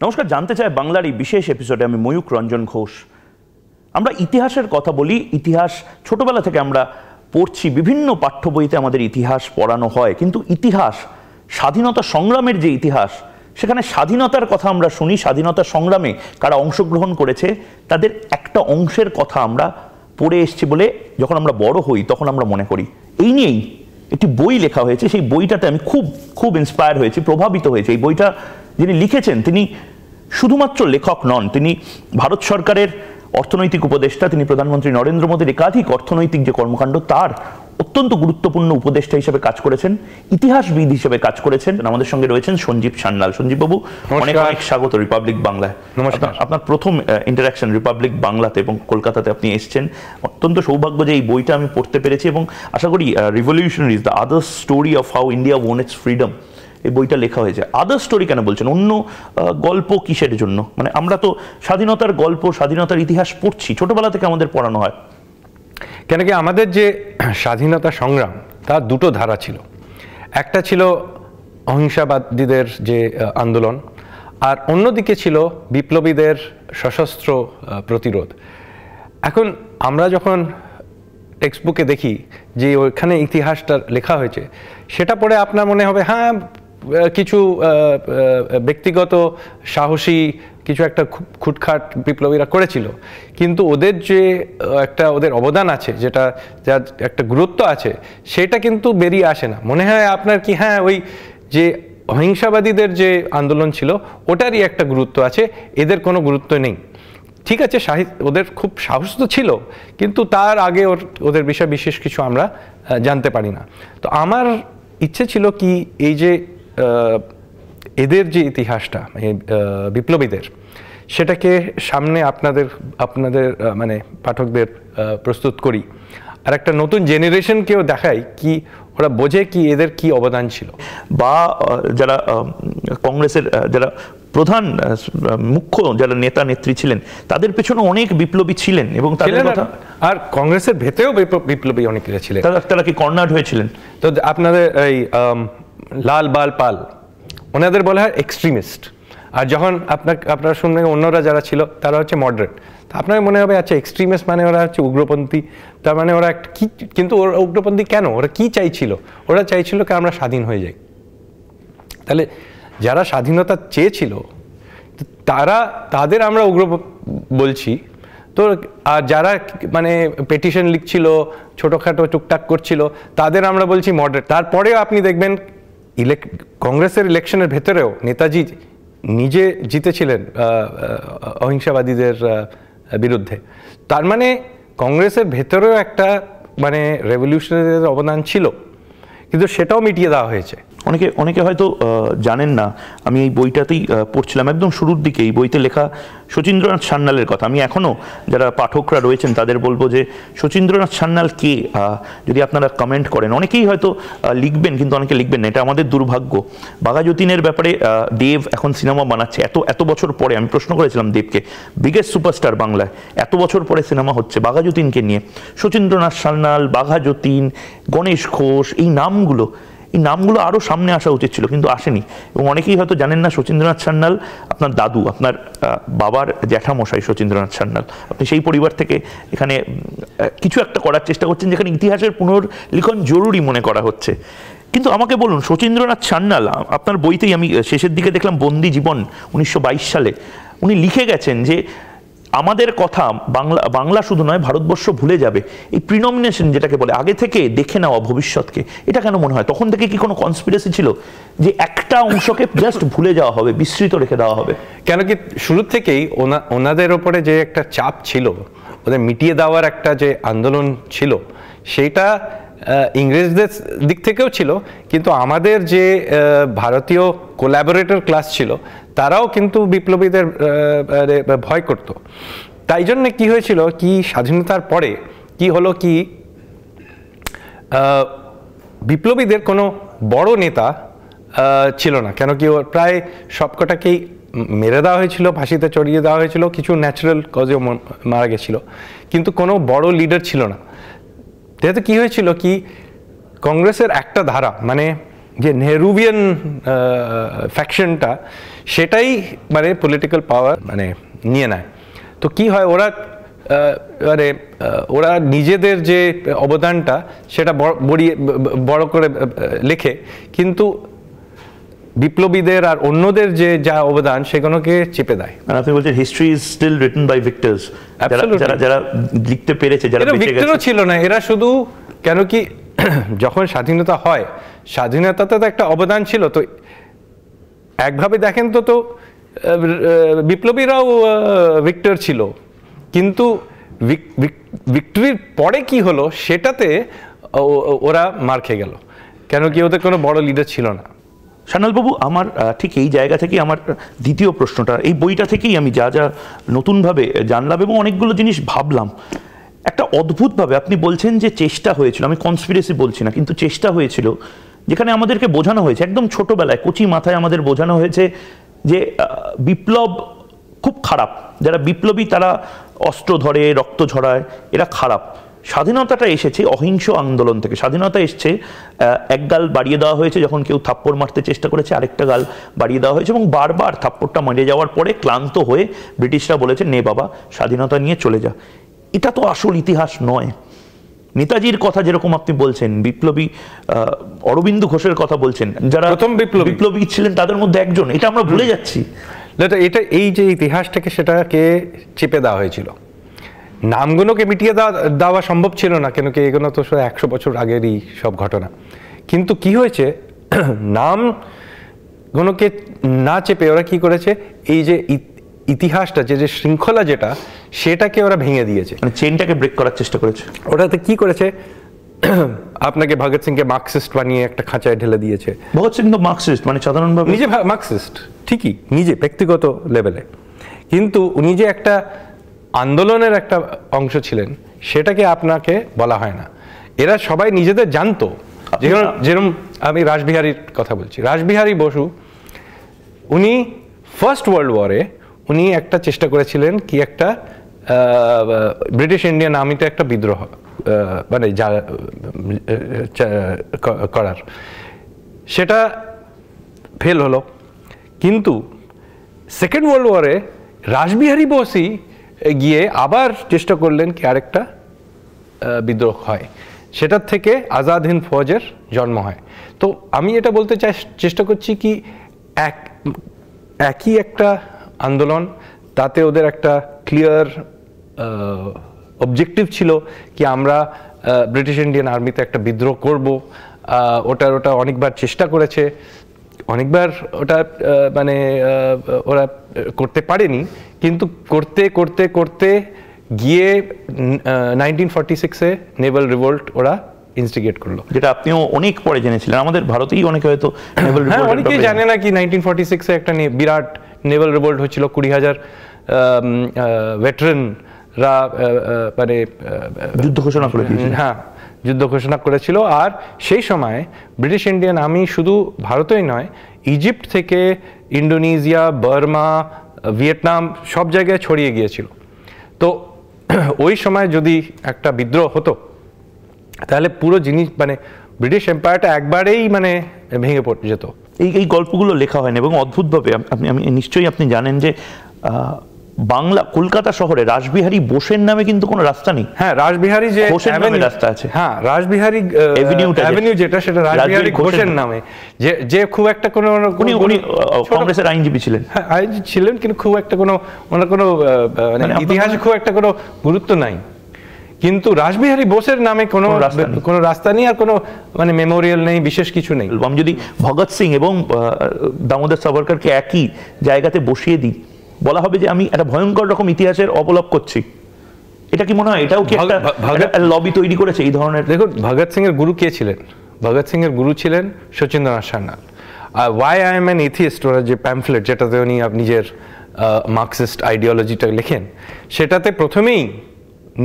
নমস্কার, জানতে চাই বাংলার এই বিশেষ এপিসোডে আমি ময়ূক রঞ্জন ঘোষ। আমরা ইতিহাসের কথা বলি, ইতিহাস ছোটবেলা থেকে আমরা পড়ছি, বিভিন্ন পাঠ্য বইতে আমাদের ইতিহাস পড়ানো হয়, কিন্তু ইতিহাস, স্বাধীনতা সংগ্রামের যে ইতিহাস, সেখানে স্বাধীনতার কথা আমরা শুনি, স্বাধীনতা সংগ্রামে কারা অংশগ্রহণ করেছে, তাদের একটা অংশের কথা আমরা পড়ে এসছি বলে যখন আমরা বড় হই, তখন আমরা মনে করি। এই নিয়েই একটি বই লেখা হয়েছে, সেই বইটাতে আমি খুব খুব ইন্সপায়ার হয়েছি, প্রভাবিত হয়েছে। এই বইটা যিনি লিখেছেন তিনি শুধুমাত্র লেখক নন তিনি ভারত সরকারের অর্থনৈতিক উপদেষ্টা তিনি প্রধানমন্ত্রী নরেন্দ্র মোদীর একাধিক অর্থনৈতিক যে কর্মকাণ্ড তার অত্যন্ত গুরুত্বপূর্ণ উপদেষ্টা হিসেবে কাজ করেছেন ইতিহাসবিদ হিসেবে কাজ করেছেন আমাদের সঙ্গে রয়েছেন সঞ্জীব সান্যাল। সঞ্জীব বাবু অনেক অনেক স্বাগত রিপাবলিক বাংলায়। নমস্কার। আপনার- আপনার প্রথম ইন্টারাকশন রিপাবলিক বাংলাতে এবং কলকাতাতে আপনি এসছেন। অত্যন্ত সৌভাগ্য যে এই বইটা আমি পড়তে পেরেছি এবং আশা করি revolutionaries the other story of how India won its freedom এই বইটা লেখা হয়েছে। আদার স্টোরি কেন বলছেন? অন্য গল্প কিসের জন্য? মানে আমরা তো স্বাধীনতার গল্প, স্বাধীনতার ইতিহাস পড়ছি। ছোটবেলা থেকে আমাদের পড়ানো হয়। কেন কি আমাদের যে স্বাধীনতা সংগ্রাম, তার দুটো ধারা ছিল। একটা ছিল অহিংসাবাদীদের যে আন্দোলন, আর অন্যদিকে ছিল বিপ্লবীদের সশস্ত্র প্রতিরোধ। এখন আমরা যখন টেক্সট বুকে দেখি যে ওইখানে ইতিহাসটা লেখা হয়েছে, সেটা পড়ে আপনার মনে হবে হ্যাঁ কিছু ব্যক্তিগত সাহসী, কিছু একটা খুটখাট বিপ্লবীরা করেছিল। কিন্তু ওদের যে একটা ওদের অবদান আছে, যেটা, যার একটা গুরুত্ব আছে, সেটা কিন্তু বেরিয়ে আসে না। মনে হয় আপনার কি হ্যাঁ ওই যে অহিংসাবাদীদের যে আন্দোলন ছিল, ওটারই একটা গুরুত্ব আছে, এদের কোনো গুরুত্ব নেই। ঠিক আছে সাহিত্য ওদের খুব সাহস তো ছিল, কিন্তু তার আগে ওর, ওদের বিষয়ে বিশেষ কিছু আমরা জানতে পারি না। তো আমার ইচ্ছে ছিল কি, এই যে এদের যে ইতিহাসটা বিপ্লবীদের সেটাকে সামনে আপনাদের আপনাদের মানে পাঠকদের প্রস্তুত করি। আর একটা নতুন জেনারেশনকেও দেখাই কি ওরা বোঝে কি এদের কি অবদান ছিল। বা যারা কংগ্রেসের যারা প্রধান মুখ্য যারা নেতা নেত্রী ছিলেন তাদের পেছনে অনেক বিপ্লবী ছিলেন এবং তাদের আর- কথা আর কংগ্রেসের ভেতরেও বিপ্ল- বিপ্লবী অনেকেরা ছিলেন। তারা কি কর্নার্ড হয়েছিলেন? তো আপনাদের এই লাল বাল পাল। ওনাদের বলা হয় এক্সট্রিমিস্ট আর যখন আপনার আপনারা শুনবেন অন্যরা যারা ছিল, তারা হচ্ছে মডারেট তা আপনার মনে হবে আচ্ছা এক্সট্রিমিস্ট মানে ওরা হচ্ছে উগ্রপন্থী। তার মানে ওরা একটা কি, কিন্তু ওরা উগ্রপন্থী কেন? ওরা কি চাইছিল? ওরা চাইছিল কি আমরা স্বাধীন হয়ে যাই। তাহলে যারা স্বাধীনতা চেয়েছিল, তারা, তাদের আমরা উগ্র বলছি। তো, আর যারা মানে পেটিশন লিখছিল, ছোটোখাটো টুকটাক করছিল, তাদের আমরা বলছি মডারেট তারপরেও আপনি দেখবেন কংগ্রেসের ইলেকশনের ভেতরেও নেতাজি নিজে জিতেছিলেন অহিংসাবাদীদের বিরুদ্ধে। তার মানে কংগ্রেসের ভেতরেও একটা মানে রেভলিউশনারিদের অবদান ছিল। কিন্তু সেটাও মিটিয়ে দেওয়া হয়েছে। অনেকে অনেকে হয়তো জানেন না, আমি এই বইটাতেই পড়ছিলাম একদম শুরুর দিকে। এই বইতে লেখা শচীন্দ্রনাথ সান্যালের কথা। আমি এখনও যারা পাঠকরা রয়েছেন, তাদের বলব যে, শচীন্দ্রনাথ সান্যাল কে? যদি আপনারা কমেন্ট করেন। অনেকেই হয়তো লিখবেন, কিন্তু অনেকে লিখবেন না। এটা আমাদের দুর্ভাগ্য। বাঘাযতীনের ব্যাপারে দেব এখন সিনেমা বানাচ্ছে। এত এত বছর পরে, আমি প্রশ্ন করেছিলাম দেবকে বিগেস্ট সুপারস্টার বাংলায়, এত বছর পরে সিনেমা হচ্ছে বাঘাযতীনকে নিয়ে? শচীন্দ্রনাথ সান্যাল বাঘাযতীন গণেশ ঘোষ, এই নামগুলো এই নামগুলো আরও সামনে আসা উচিত ছিল, কিন্তু আসেনি। এবং অনেকেই হয়তো জানেন না শচীন্দ্রনাথ সান্যাল, আপনার দাদু, আপনার বাবার জ্যাঠামশাই শচীন্দ্রনাথ সান্যাল। আপনি সেই পরিবার থেকে এখানে কিছু একটা করার চেষ্টা করছেন যেখানে ইতিহাসের পুনর্লিখন জরুরি মনে করা হচ্ছে। কিন্তু আমাকে বলুন, শচীন্দ্রনাথ সান্যাল আপনার বইতেই আমি শেষের দিকে দেখলাম বন্দি জীবন উনিশশো বাইশ সালে। উনি লিখে গেছেন যে আমাদের কথা বাংলা বাংলা শুধু নয় ভারতবর্ষ ভুলে যাবে। এই প্রিনমিনেশন যেটাকে বলে আগে থেকে দেখে নেওয়া ভবিষ্যৎকে এটা কেন মনে হয়? তখন থেকে কি কোনো কনস্পিরেসি ছিল? যে একটা অংশকে জাস্ট ভুলে যাওয়া হবে বিস্তৃত রেখে দেওয়া হবে। কেন কি শুরু থেকেই ওনা- ওনাদের ওপরে যে একটা চাপ ছিল ওদের মিটিয়ে দেওয়ার একটা যে আন্দোলন ছিল আহ, ইংরেজদের দিক থেকেও ছিল, কিন্তু আমাদের যে ভারতীয় কোল্যাবোরেটর ক্লাস ছিল, তারাও কিন্তু বিপ্লবীদের ভয় করত। তাই জন্য কি হয়েছিল, কি স্বাধীনতার পরে কি হলো কি বিপ্লবীদের কোনো বড় নেতা ছিল না। কেন কি ওর প্রায় সবকটাকেই মেরে দেওয়া হয়েছিল, ফাঁসিতে চড়িয়ে দেওয়া হয়েছিল, কিছু ন্যাচারাল কজেও মারা গেছিল। কিন্তু কোনো বড় লিডার ছিল না। যেহেতু কি হয়েছিল কি, কংগ্রেসের একটা ধারা মানে যে নেহরুভিয়ান ফ্যাকশনটা সেটাই মানে পলিটিক্যাল পাওয়ার মানে নিয়ে নেয়। তো কি হয়, ওরা মানে ওরা নিজেদের যে অবদানটা, সেটা বড়- বড় করে লেখে, কিন্তু বিপ্লবীদের আর অন্যদের যে যা অবদান সেগুলোকে চেপে দেয়। আর আপনি বলছেন history is still written by victors যারা যারা লিখতে পেরেছে যারা ভিক্টরও ছিল না এরা শুধু কেন কি যখন স্বাধীনতা হয় স্বাধীনতাতে তো একটা অবদান ছিল তো একভাবে দেখেন তো তো বিপ্লবীরাও ভিক্টর ছিল। কিন্তু ভিক্টরির পরে কি হলো সেটাতে ওরা মার খেয়ে গেল। কেন কি ওদের কোনো বড় লিডার ছিল না। সান্যালবাবু, আমার ঠিক এই জায়গা থেকেই আমার দ্বিতীয় প্রশ্নটা। এই বইটা থেকেই আমি যা যা নতুনভাবে জানলাম এবং অনেকগুলো জিনিস ভাবলাম। একটা অদ্ভুতভাবে আপনি বলছেন যে চেষ্টা হয়েছিল, আমি কনস্পিরেসি বলছি না, কিন্তু চেষ্টা হয়েছিল, যেখানে আমাদেরকে বোঝানো হয়েছে, একদম ছোটবেলায়, কচি মাথায় আমাদের বোঝানো হয়েছে যে বিপ্লব খুব খারাপ। যারা বিপ্লবী তারা অস্ত্র ধরে, রক্ত ঝরায়, এরা খারাপ। স্বাধীনতাটা এসেছে অহিংস আন্দোলন থেকে। স্বাধীনতা এসছে এক গাল বাড়িয়ে দেওয়া হয়েছে যখন কেউ থাপ্পড় মারতে চেষ্টা করেছে আরেকটা গাল বাড়িয়ে দেওয়া হয়েছে এবং বারবার থাপ্পড়টা মেরে যাওয়ার পরে ক্লান্ত হয়ে ব্রিটিশরা বলেছে নে বাবা স্বাধীনতা নিয়ে চলে যা। এটা তো আসল ইতিহাস নয়। নেতাজির কথা যেরকম আপনি বলছেন বিপ্লবী অরবিন্দ ঘোষের কথা বলছেন যারা প্রথম বিপ্লবী। বিপ্লবী ছিলেন তাদের মধ্যে একজন। এটা আমরা ভুলে যাচ্ছি। এটা এই যে ইতিহাসটাকে সেটাকে চেপে দেওয়া হয়েছিল। নামগুলোকে মিটিয়ে দেওয়া দেওয়া সম্ভব ছিল না কেন কি এগুলো তো একশো বছর আগেরই সব ঘটনা। কিন্তু কি হয়েছে? নাম গুলোকে না চেপে ওরা কি করেছে? এই যে ইত- ইতিহাসটা যে যে শৃঙ্খলা যেটা সেটাকে ওরা ভেঙে দিয়েছে। মানে চেনটাকে ব্রেক করার চেষ্টা করেছে। ওটাতে কি করেছে? আপনাকে ভগৎ সিংকে মার্কসিস্ট বানিয়ে একটা খাঁচায় ঢেলে দিয়েছে। ভগৎ সিং তো মার্কসিস্ট মানে সাধারণভাবে নিজে মার্কসিস্ট ঠিকই নিজে ব্যক্তিগত লেভেলে। কিন্তু উনি যে একটা আন্দোলনের একটা অংশ ছিলেন সেটাকে আপনাকে বলা হয় না। এরা সবাই নিজেদের জানতো। যেরকম যেরকম আমি রাসবিহারীর কথা বলছি। রাসবিহারী বসু উনি ফার্স্ট ওয়ার্ল্ড ওয়ারে উনি একটা চেষ্টা করেছিলেন কি একটা ব্রিটিশ ইন্ডিয়ান আর্মিতে একটা বিদ্রোহ মানে যা করার। সেটা ফেল হলো। কিন্তু সেকেন্ড ওয়ার্ল্ড ওয়ারে রাসবিহারী বোসই গিয়ে আবার চেষ্টা করলেন কি আরেকটা বিদ্রোহ হয়। সেটার থেকে আজাদ হিন্দ ফৌজের জন্ম হয়। তো আমি এটা বলতে চাই, চেষ্টা করছি কি এক, একই একটা আন্দোলন, তাতে ওদের একটা ক্লিয়ার অবজেক্টিভ ছিল কি আমরা ব্রিটিশ ইন্ডিয়ান আর্মিতে একটা বিদ্রোহ করব। ওটার ওটা অনেকবার চেষ্টা করেছে। অনেকবার ওটা মানে ওরা করতে পারেনি কিন্তু করতে করতে করতে গিয়ে নাইনটিন ফর্টি সিক্সে নেভাল রিভোল্ট ওরা ইনস্টিগেট করল। যেটা আপনিও অনেক পরে জেনেছিলেন। আমাদের ভারতেই অনেকে হয়তো হ্যাঁ অনেকেই জানে না কি নাইনটিন ফর্টি সিক্সে একটা বিরাট নেভাল রিভোল্ট হচ্ছিল। কুড়ি হাজার ভেটারেনরা মানে যুদ্ধ ঘোষণা করে হ্যাঁ যুদ্ধ ঘোষণা করেছিল। আর সেই সময় ব্রিটিশ ইন্ডিয়ান আর্মি শুধু ভারতেই নয়, ইজিপ্ট থেকে ইন্ডোনেশিয়া বার্মা, ভিয়েতনাম সব জায়গায় ছড়িয়ে গিয়েছিল। তো ওই সময় যদি একটা বিদ্রোহ হতো, তাহলে পুরো জিনিস মানে ব্রিটিশ এম্পায়ারটা একবারেই মানে ভেঙে পড়ে যেত। এই এই গল্পগুলো লেখা হয় না এবং অদ্ভুতভাবে আপ- আপনি আমি নিশ্চয়ই আপনি জানেন যে বাংলা কলকাতা শহরে রাসবিহারী বোসের নামে কিন্তু কোনো রাস্তা নেই। হ্যাঁ রাসবিহারী যে ঘোষের নামে রাস্তা আছে। হ্যাঁ রাসবিহারী অ্যাভিনিউ যেটা সেটা রাসবিহারী ঘোষের নামে। যে যে খুব একটা কোনো উনি উনি কংগ্রেসের আইনজীবী ছিলেন। হ্যাঁ আইনজীবী ছিলেন কিন্তু খুব একটা কোনো ওনার কোনো মানে মানে ইতিহাসে খুব একটা কোনো গুরুত্ব নাই। কিন্তু রাসবিহারী বোসের নামে কোনো কোনো রাস্তা নেই। কোনো রাস্তা নেই আর কোনো মানে মেমোরিয়াল নেই বিশেষ কিছু নেই। যদি ভগৎ সিং এবং দামোদর সাভারকারকে একই জায়গাতে বসিয়ে দিই বলা হবে যে আমি একটা ভয়ঙ্কর রকম ইতিহাসের অবলব করছি। এটা কি মনে হয়? এটাও কি একটা লবি তৈরি করেছে এই ধরনের? দেখুন ভগৎ সিং এর গুরু কে ছিলেন? ভগৎ সিং এর গুরু ছিলেন শচীন্দ্রনাথ সান্যাল আর why I am an atheist ওরা যে প্যাম্পলেট যেটাতে উনি নিজের মার্কসিস্ট আইডিওলজিটা লেখেন সেটাতে প্রথমেই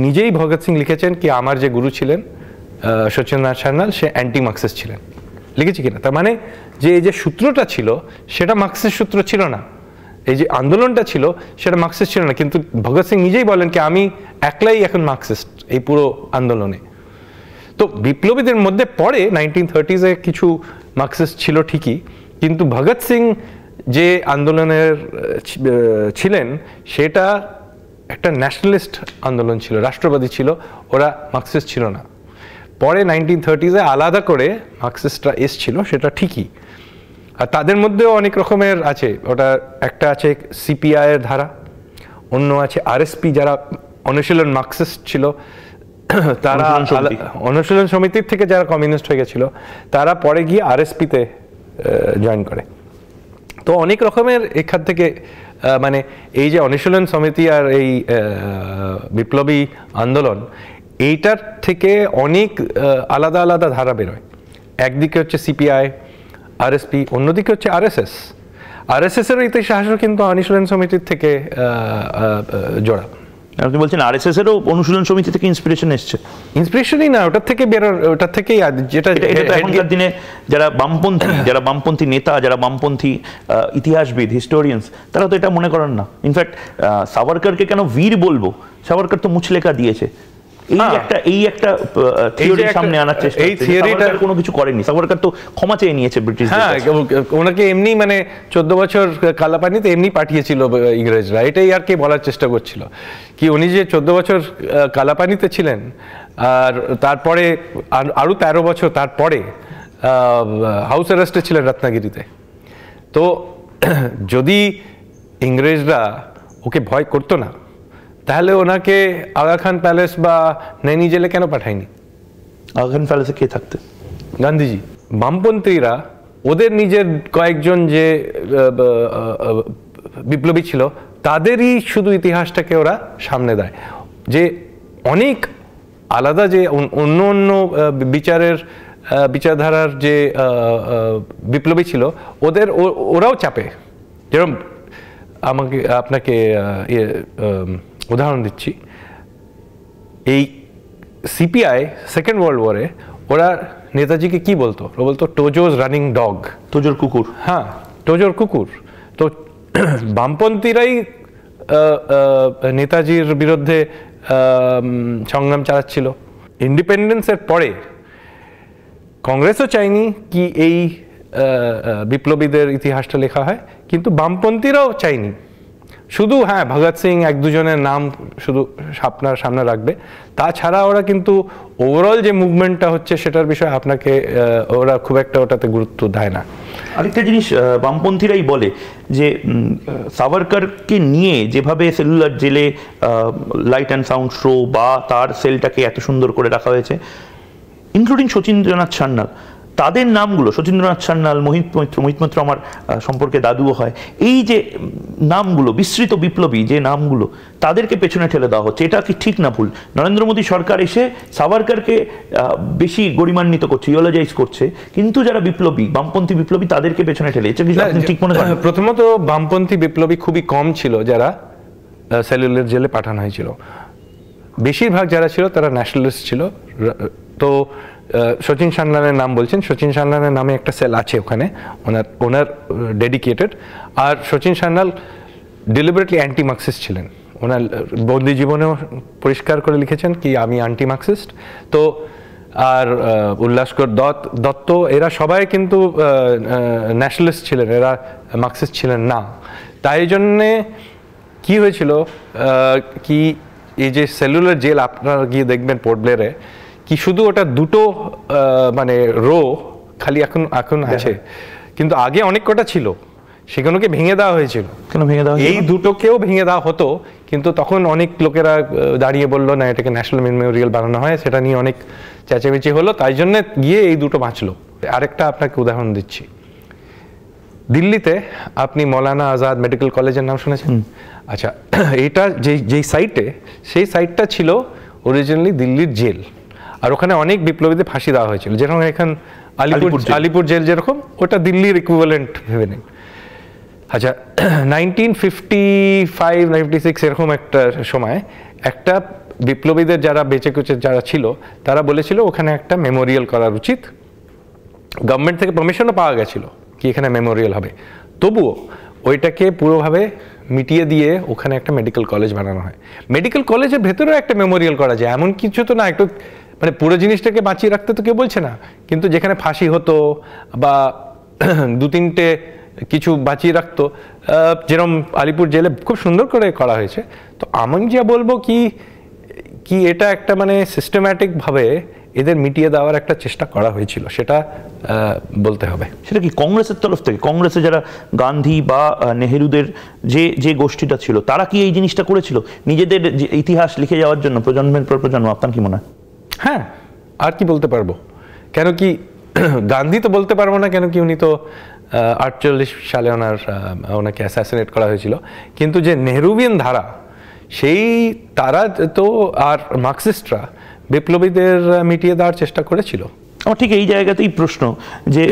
নিজেই ভগৎ সিং লিখেছেন কি আমার যে গুরু ছিলেন শচীন্দ্রনাথ সান্যাল সে অ্যান্টি মার্কসিস্ট ছিলেন। লিখেছি কিনা? তার মানে যে এই যে সূত্রটা ছিল সেটা মার্কসিস্ট সূত্র ছিল না। এই যে আন্দোলনটা ছিল, সেটা মার্কসিস্ট ছিল না। কিন্তু ভগৎ সিং নিজেই বলেন কি, আমি একলাই এখন মার্কসিস্ট এই পুরো আন্দোলনে। তো বিপ্লবীদের মধ্যে পরে নাইনটিন থার্টিজে কিছু মার্কসিস্ট ছিল ঠিকই, কিন্তু ভগৎ সিং যে আন্দোলনের ছিলেন, সেটা একটা ন্যাশনালিস্ট আন্দোলন ছিল, রাষ্ট্রবাদী ছিল, ওরা মার্কসিস্ট ছিল না। পরে নাইনটিন থার্টিজে আলাদা করে মার্কসিস্টরা এসছিল, সেটা ঠিকই। আর তাদের মধ্যেও অনেক রকমের আছে। ওটা একটা আছে সিপিআই এর ধারা অন্য আছে আরএসপি যারা অনুশীলন মার্কসিস্ট ছিল তারা অনুশীলন সমিতির থেকে যারা কমিউনিস্ট হয়ে গেছিল তারা পরে গিয়ে আরএসপিতে জয়েন করে। তো অনেক রকমের এখান থেকে মানে এই যে অনুশীলন সমিতি আর এই বিপ্লবী আন্দোলন এইটার থেকে অনেক আলাদা আলাদা ধারা বেরোয়। একদিকে হচ্ছে সিপিআই আরএসপি অন্যদিকে হচ্ছে আরএসএস। আরএসএস এর ইতিহাসও কিন্তু অনুশীলন সমিতির থেকে জোড়া। আপনি বলছেন আরএসএস এরও অনুশীলন সমিতি থেকে ইন্সপিরেশন এসছে। ইন্সপিরেশনই না ওটার থেকে বেরোর ওটার থেকেই যেটা এটা এখনকার দিনে যারা বামপন্থী যারা বামপন্থী নেতা যারা বামপন্থী ইতিহাসবিদ হিস্টোরিয়ানস তারা তো এটা মনে করেন না। ইনফ্যাক্ট সাভারকারকে কেন বীর বলব? সাভারকার তো মুচলেখা দিয়েছে। এই হ্যাঁ। একটা এই একটা থিওরি সামনে আনার চেষ্টা এই সাভারকার কোনো কিছু করেনি। সাভারকার তো ক্ষমা চেয়ে নিয়েছে ব্রিটিশ হ্যাঁ ওনাকে এমনি মানে চোদ্দ বছর কালাপানিতে এমনি পাঠিয়েছিল ইংরেজরা। এটাই আর কি বলার চেষ্টা করছিল। কি উনি যে চোদ্দ বছর কালাপানিতে ছিলেন আর তারপরে আর- আরও তেরো বছর তারপরে হাউস অ্যারেস্টে ছিলেন রত্নাগিরিতে। তো যদি ইংরেজরা ওকে ভয় করতো না তাহলে ওনাকে আগা খান প্যালেস বা নৈনি জেলে কেন পাঠায়নি? আগান প্যালেসে কে থাকতে? গান্ধীজি। বামপন্থীরা ওদের নিজের কয়েকজন যে বিপ্লবী ছিল তাদেরই শুধু ইতিহাসটাকে ওরা সামনে দেয়। যে অনেক আলাদা যে অন্য অন্য বিচারের বিচারধারার যে বিপ্লবী ছিল ওদের ওরাও চাপে। যেরকম আমাকে আপনাকে ইয়ে, উদাহরণ দিচ্ছি। এই সিপিআই সেকেন্ড ওয়ার্ল্ড ওয়ারে ওরা নেতাজিকে কি বলতো? ওরা বলতো টোজোজ রানিং ডগ তোজোর কুকুর। হ্যাঁ টোজোর কুকুর। তো বামপন্থীরাই নেতাজির বিরুদ্ধে সংগ্রাম চালাচ্ছিল। ইন্ডিপেন্ডেন্সের পরে কংগ্রেসও চায়নি কি এই বিপ্লবীদের ইতিহাসটা লেখা হয় কিন্তু বামপন্থীরাও চায়নি। শুধু হ্যাঁ ভগৎ সিং এক দুজনের নাম শুধু আপনার সামনে রাখবে। তাছাড়া ওরা কিন্তু ওভারঅল যে মুভমেন্টটা হচ্ছে সেটার বিষয়ে আপনাকে ওরা খুব একটা ওটাতে গুরুত্ব দেয় না। আরেকটা জিনিস বামপন্থীরাই বলে যে সাভারকারকে নিয়ে যেভাবে সেলুলার জেলে লাইট অ্যান্ড সাউন্ড শো বা তার সেলটাকে এত সুন্দর করে রাখা হয়েছে ইনক্লুডিং শচীন্দ্রনাথ সান্যাল তাদের নামগুলো শচীন্দ্রনাথ সান্যাল মোহিত মৈত্র মোহিত মৈত্র আমার সম্পর্কে দাদুও হয় এই যে নামগুলো বিস্তৃত বিপ্লবী যে নামগুলো তাদেরকে পেছনে ঠেলে দেওয়া হচ্ছে এটা কি ঠিক না ভুল? নরেন্দ্র মোদী সরকার এসে সাভারকারকে বেশি গরিমান্বিত করছে ইওলজাইজ করছে কিন্তু যারা বিপ্লবী বামপন্থী বিপ্লবী তাদেরকে পেছনে ঠেলে এটা কি আপনি ঠিক মনে করেন? প্রথমত বামপন্থী বিপ্লবী খুবই কম ছিল যারা সেলুলার জেলে পাঠানো হয়েছিল। বেশিরভাগ যারা ছিল তারা ন্যাশনালিস্ট ছিল। তো সচিন সান্যালের নাম বলছেন। সচিন সান্যালের নামে একটা সেল আছে ওখানে। ওনার ওনার ডেডিকেটেড আর Sachin Sanyal deliberately anti Marxist ছিলেন। ওনার বন্দি জীবনেও পরিষ্কার করে লিখেছেন কি, আমি অ্যান্টি মার্কসিস্ট তো, আর উল্লাসকর দত্ত দত্ত, এরা সবাই কিন্তু ন্যাশনালিস্ট ছিলেন। এরা মার্কসিস্ট ছিলেন না। তাই জন্যে কি হয়েছিল? কি, এই যে সেলুলার জেল আপনারা গিয়ে দেখবেন পোর্ট ব্লেয়ারে কি শুধু ওটা দুটো আহ, মানে রো খালি এখন এখন আছে কিন্তু আগে অনেক কটা ছিল সেগুলোকে ভেঙে দেওয়া হয়েছিল। কেন ভেঙে দেওয়া এই দুটোকেও ভেঙে দেওয়া হতো কিন্তু তখন অনেক লোকেরা দাঁড়িয়ে বলল না এটাকে ন্যাশনাল মেমোরিয়াল বানানো হয় সেটা নিয়ে অনেক চেঁচামেচি হলো। তাই জন্য গিয়ে এই দুটো বাঁচলো। আরেকটা আপনাকে উদাহরণ দিচ্ছি। দিল্লিতে আপনি মৌলানা আজাদ মেডিকেল কলেজের নাম শুনেছেন? আচ্ছা এটা যে যেই সাইটে সেই সাইটটা ছিল অরিজিনালি দিল্লির জেল। আর ওখানে অনেক বিপ্লবীদের ফাঁসি দেওয়া হয়েছিল। যেরকম এখন আলিপুর আলিপুর জেল। যেরকম ওটা দিল্লির ইকুইভ্যালেন্ট ভেবে নিন। আচ্ছা nineteen fifty five ninety six এরকম একটা সময় একটা বিপ্লবীদের যারা বেঁচে কুচে যারা ছিল তারা বলেছিল ওখানে একটা মেমোরিয়াল করার উচিত। গভর্নমেন্ট থেকে পারমিশনও পাওয়া গেছিল কি এখানে মেমোরিয়াল হবে। তবুও ওইটাকে পুরোভাবে মিটিয়ে দিয়ে ওখানে একটা মেডিকেল কলেজ বানানো হয়। মেডিকেল কলেজের ভেতরেও একটা মেমোরিয়াল করা যায় এমন কিছু তো না একটু মানে পুরো জিনিসটাকে বাঁচিয়ে রাখতে তো কেউ বলছে না। কিন্তু যেখানে ফাঁসি হতো বা দু তিনটে কিছু বাঁচিয়ে রাখতো আহ, যেরকম আলিপুর জেলে খুব সুন্দর করে করা হয়েছে। তো আমি যা বলব কি কি এটা একটা মানে সিস্টেম্যাটিকভাবে এদের মিটিয়ে দেওয়ার একটা চেষ্টা করা হয়েছিল সেটা বলতে হবে। সেটা কি কংগ্রেসের তরফ থেকে? কংগ্রেসে যারা গান্ধী বা নেহেরুদের যে যে গোষ্ঠীটা ছিল তারা কি এই জিনিসটা করেছিল? নিজেদের ইতিহাস লিখে যাওয়ার জন্য প্রজন্মের পর প্রজন্ম আপনার কি মনে হয়? হ্যাঁ আর কি বলতে পারব? কেন কি গান্ধী তো বলতে পারব না কেন কি উনি তো আটচল্লিশ সালে ওনার ওনাকে অ্যাসাসিনেট করা হয়েছিল। কিন্তু যে নেহরুবিয়ান ধারা, সেই তারা তো আর মার্কসিস্টরা বিপ্লবীদের মিটিয়ে দেওয়ার চেষ্টা করেছিল। আমার ঠিক এই জায়গাতেই প্রশ্ন যে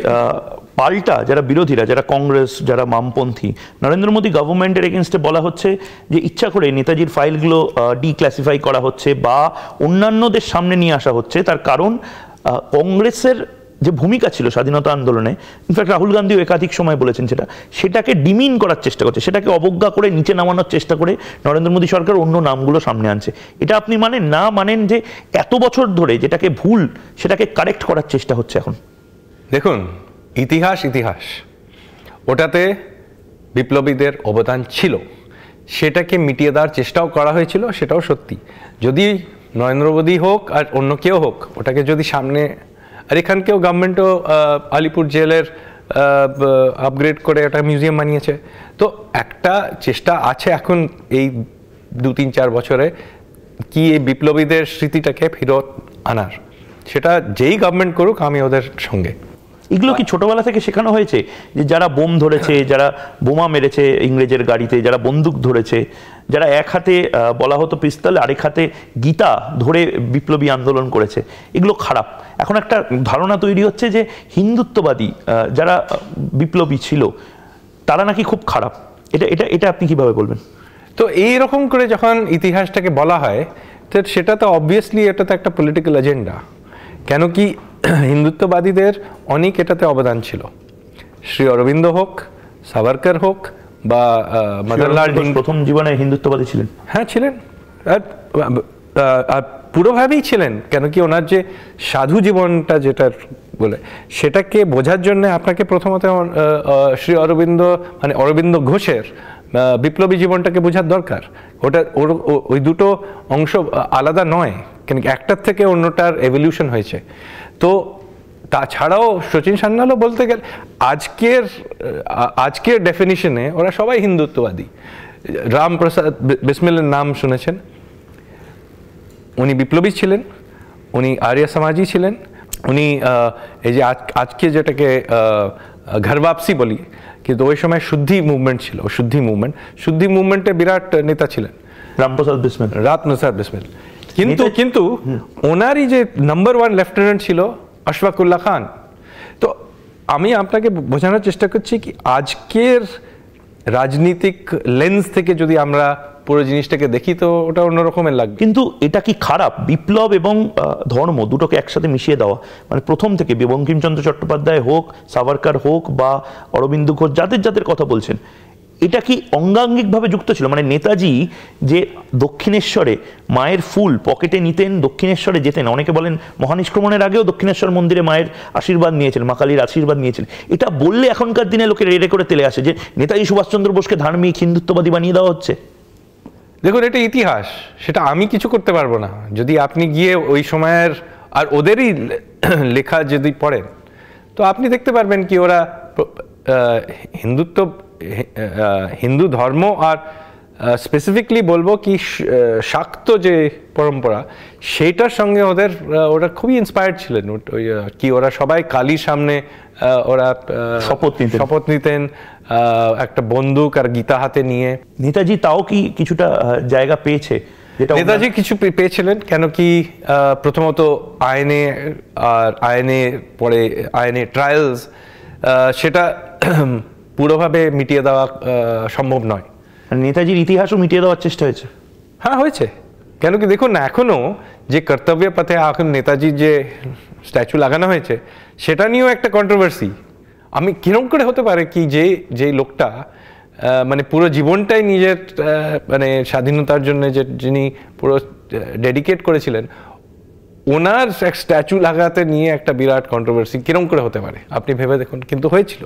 পাল্টা যারা বিরোধীরা, যারা কংগ্রেস, যারা বামপন্থী, নরেন্দ্র মোদী গভর্নমেন্টের এগেনস্টে বলা হচ্ছে যে ইচ্ছা করে নেতাজির ফাইলগুলো ডিক্লাসিফাই করা হচ্ছে বা অন্যান্যদের সামনে নিয়ে আসা হচ্ছে। তার কারণ কংগ্রেসের যে ভূমিকা ছিল স্বাধীনতা আন্দোলনে ইনফ্যাক্ট রাহুল গান্ধীও একাধিক সময় বলেছেন সেটা, সেটাকে ডিমিন করার চেষ্টা করছে, সেটাকে অবজ্ঞা করে নিচে নামানোর চেষ্টা করে নরেন্দ্র মোদী সরকার অন্য নামগুলো সামনে আনছে। এটা আপনি মানেন? না মানেন যে এত বছর ধরে যেটাকে ভুল, সেটাকে কারেক্ট করার চেষ্টা হচ্ছে এখন। দেখুন ইতিহাস ইতিহাস। ওটাতে বিপ্লবীদের অবদান ছিল। সেটাকে মিটিয়ে দেওয়ার চেষ্টাও করা হয়েছিল, সেটাও সত্যি। যদি নরেন্দ্র মোদী হোক আর অন্য কেউ হোক, ওটাকে যদি সামনে আর এখানকেও গভর্নমেন্টও আলিপুর জেলের আপগ্রেড করে একটা মিউজিয়াম বানিয়েছে। তো একটা চেষ্টা আছে এখন এই দু তিন চার বছরে কি এই বিপ্লবীদের স্মৃতিটাকে ফেরত আনার। সেটা যেই গভর্নমেন্ট করুক, আমি ওদের সঙ্গে। এগুলো কি ছোটবেলা থেকে শেখানো হয়েছে? যে যারা বোম ধরেছে যারা বোমা মেরেছে ইংরেজের গাড়িতে যারা বন্দুক ধরেছে যারা এক হাতে বলা হতো পিস্তল আরেক হাতে গীতা ধরে বিপ্লবী আন্দোলন করেছে এগুলো খারাপ। এখন একটা ধারণা তৈরি হচ্ছে যে হিন্দুত্ববাদী যারা বিপ্লবী ছিল তারা নাকি খুব খারাপ। এটা এটা এটা আপনি কীভাবে বলবেন? তো এই রকম করে যখন ইতিহাসটাকে বলা হয় তো সেটা তো অবভিয়াসলি এটা তো একটা পলিটিক্যাল এজেন্ডা কেন কি হিন্দুত্ববাদীদের অনেক এটাতে অবদান ছিল। শ্রী অরবিন্দ হোক সাভারকর হোক বা মদনলাল প্রথম জীবনে হিন্দুত্ববাদী ছিলেন? হ্যাঁ ছিলেন। আর পুরোভাবেই ছিলেন কেন কি ওনার যে সাধু জীবনটা যেটা বলে সেটাকে বোঝার জন্য আপনাকে প্রথমত শ্রী অরবিন্দ মানে অরবিন্দ ঘোষের বিপ্লবী জীবনটাকে বোঝার দরকার। ওটা ওর ওই দুটো অংশ আলাদা নয় কেন একটার থেকে অন্যটার এভলিউশন হয়েছে। তো তাছাড়াও সচিন সান্যালও বলতে গেলে আজকের আজকের ডেফিনিশনে ওরা সবাই হিন্দুত্ববাদী। রামপ্রসাদ বিসমিলের নাম শুনেছেন। উনি বিপ্লবী ছিলেন উনি আর্য সমাজই ছিলেন উনি আহ, এই যে আজকে যেটাকে আহ, ঘর বাপসি বলি কিন্তু ওই সময় শুদ্ধি মুভমেন্ট ছিল শুদ্ধি মুভমেন্ট শুদ্ধি মুভমেন্টে বিরাট নেতা ছিলেন। রামপ্রসাদ বিসমিল নসার বিসমিল কিন্তু কিন্তু ওনারই যে নাম্বার ওয়ান লেফটেন্যান্ট ছিল আশফাকুল্লাহ খান। তো আমি আপনাকে বোঝানোর চেষ্টা করছি কি আজকের রাজনীতিক লেন্স থেকে যদি আমরা পুরো জিনিসটাকে দেখি তো ওটা অন্য রকমের লাগবে। কিন্তু এটা কি খারাপ? বিপ্লব এবং ধর্ম দুটোকে একসাথে মিশিয়ে দেওয়া। মানে প্রথম থেকে বঙ্কিমচন্দ্র চট্টোপাধ্যায় হোক সাভারকার হোক বা অরবিন্দ ঘোষ যাদের যাদের কথা বলছেন এটা কি অঙ্গাঙ্গিকভাবে যুক্ত ছিল? মানে নেতাজি যে দক্ষিণেশ্বরে মায়ের ফুল পকেটে নিতেন, দক্ষিণেশ্বরে যেতেন, অনেকে বলেন মহানিষ্ক্রমণের আগেও দক্ষিণেশ্বর মন্দিরে মায়ের আশীর্বাদ নিয়েছেন মা কালীর আশীর্বাদ নিয়েছেন এটা বললে এখনকার দিনে লোকে রেড়ে করে তেলে আসে যে নেতাজি সুভাষচন্দ্র বোসকে ধার্মিক হিন্দুত্ববাদী বানিয়ে দেওয়া হচ্ছে। দেখুন, এটা ইতিহাস, সেটা আমি কিছু করতে পারব না। যদি আপনি গিয়ে ওই সময়ের, আর ওদেরই লেখা যদি পড়েন, তো আপনি দেখতে পারবেন কি ওরা হিন্দুত্ব হিন্দু ধর্ম আর স্পেসিফিকলি বলব কি শাক্ত যে পরম্পরা সেইটার সঙ্গে ওদের ওরা খুবই ইন্সপায়ার্ড ছিলেন ওই কি ওরা সবাই কালীর সামনে ওরা শপথ নিতেন। শপথ নিতেন একটা বন্দুক আর গীতা হাতে নিয়ে নেতাজি তাও কি কিছুটা জায়গা পেয়েছে নেতাজি কিছু পে- পেয়েছিলেন কেন কি আহ, প্রথমত আইনে আর আইনে পরে আইনে ট্রায়ালস সেটা পুরোভাবে মিটিয়ে দেওয়া সম্ভব নয়। নেতাজির ইতিহাসও মিটিয়ে দেওয়ার চেষ্টা হয়েছে। হ্যাঁ হয়েছে। কেন কি দেখুন না এখনও যে কর্তব্য পথে এখন নেতাজির যে স্ট্যাচু লাগানো হয়েছে সেটা নিয়েও একটা কন্ট্রোভার্সি আমি কিরম করে হতে পারে কি যে যে লোকটা মানে পুরো জীবনটাই নিজের মানে স্বাধীনতার জন্য যে যিনি পুরো ডেডিকেট করেছিলেন ওনার এক স্ট্যাচু লাগাতে নিয়ে একটা বিরাট কন্ট্রোভার্সি কিরম করে হতে পারে? আপনি ভেবে দেখুন। কিন্তু হয়েছিল।